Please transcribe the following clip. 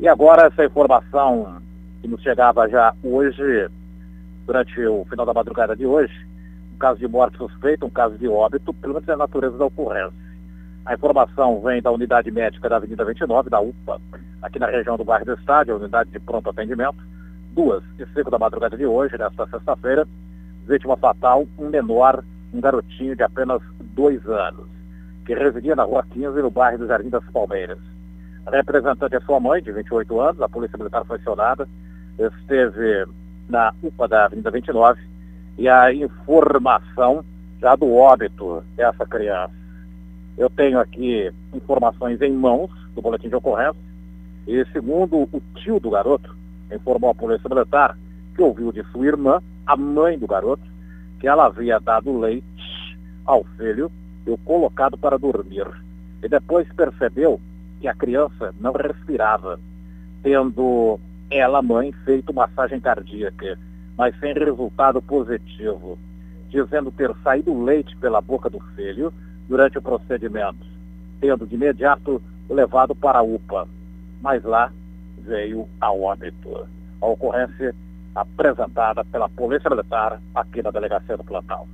E agora essa informação que nos chegava já hoje, durante o final da madrugada de hoje, um caso de morte suspeita, um caso de óbito, pelo menos é a natureza da ocorrência. A informação vem da unidade médica da Avenida 29, da UPA, aqui na região do bairro do Estádio, unidade de pronto atendimento. Duas e cinco da madrugada de hoje, nesta sexta-feira, vítima fatal, um menor, um garotinho de apenas dois anos, que residia na rua 15, no bairro do Jardim das Palmeiras. A representante é sua mãe, de 28 anos, a Polícia Militar foi acionada, esteve na UPA da Avenida 29 e a informação já do óbito dessa criança. Eu tenho aqui informações em mãos do boletim de ocorrência e segundo o tio do garoto, informou a Polícia Militar que ouviu de sua irmã, a mãe do garoto, que ela havia dado leite ao filho e o colocado para dormir. E depois percebeu que a criança não respirava, tendo ela, mãe, feito massagem cardíaca, mas sem resultado positivo, dizendo ter saído leite pela boca do filho durante o procedimento, tendo de imediato levado para a UPA. Mas lá veio a óbito. A ocorrência apresentada pela Polícia Militar aqui na delegacia do Plantal.